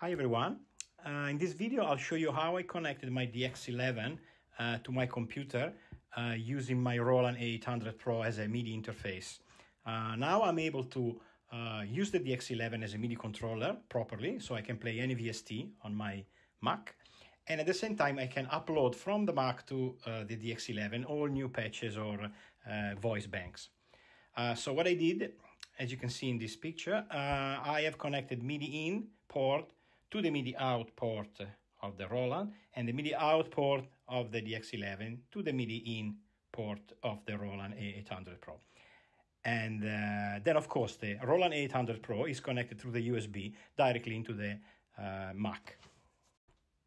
Hi everyone. Uh, in this video I'll show you how I connected my DX11 uh, to my computer uh, using my Roland A800 Pro as a MIDI interface. Uh, now I'm able to uh, use the DX11 as a MIDI controller properly so I can play any VST on my Mac and at the same time I can upload from the Mac to uh, the DX11 all new patches or voice banks. so what I did as you can see in this picture, I have connected MIDI in port to the MIDI out port of the Roland and the MIDI out port of the DX11 to the MIDI in port of the Roland A800 Pro. And uh, then, of course, the Roland A800 Pro is connected through the USB directly into the uh, Mac.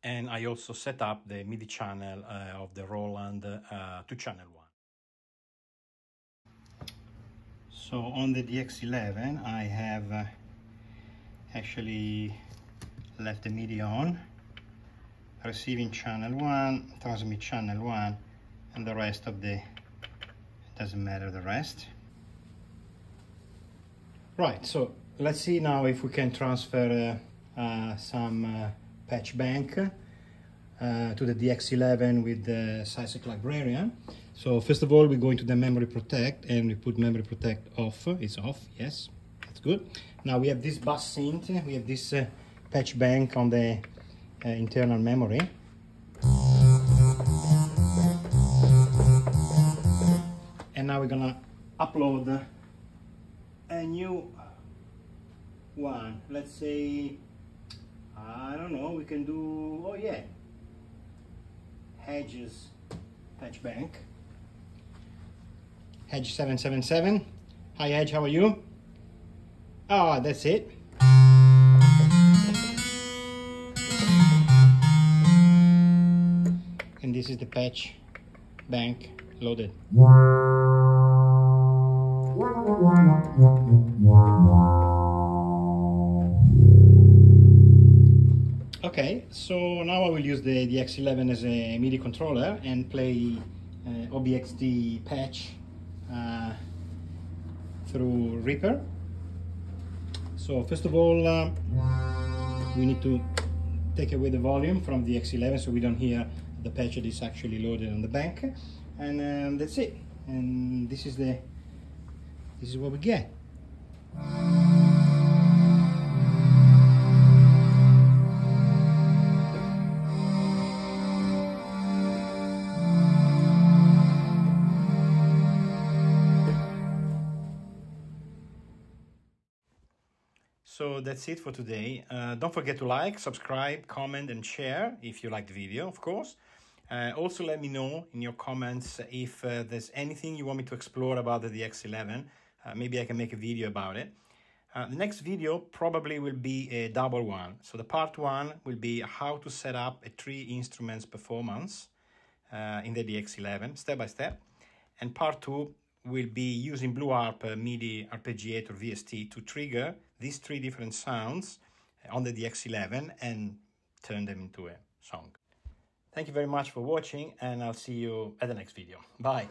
And I also set up the MIDI channel uh, of the Roland uh, to channel 1. So on the DX11 I have uh, actually left the MIDI on, receiving channel 1, transmit channel 1 and the rest of the, doesn't matter the rest. Right, so let's see now if we can transfer uh, uh, some uh, patch bank uh, to the DX11 with the Sysex Librarian. So first of all, we go into the memory protect and we put memory protect off. It's off, yes, that's good. Now we have this bus synth, we have this uh, patch bank on the uh, internal memory. And now we're gonna upload a new one. Let's say, I don't know, we can do, oh yeah, Hedges patch bank. Hedge 777. Hi Hedge, how are you? Ah, that's it. This is the patch bank loaded. Okay, so now I will use the, the DX11 as a MIDI controller and play uh, OBXD patch uh, through Reaper. So first of all, uh, we need to take away the volume from the DX11 so we don't hear the patch that is actually loaded on the bank. And um, that's it. And this is the this is what we get. So that's it for today. Uh, don't forget to like, subscribe, comment and share if you like the video, of course. Uh, also let me know in your comments if uh, there's anything you want me to explore about the DX11. Uh, maybe I can make a video about it. Uh, the next video probably will be a double one. So the part one will be how to set up a three instruments performance uh, in the DX11 step by step. And part two will be using BlueARP MIDI arpeggiator VST to trigger these three different sounds on the DX11 and turn them into a song. Thank you very much for watching and I'll see you at the next video. Bye.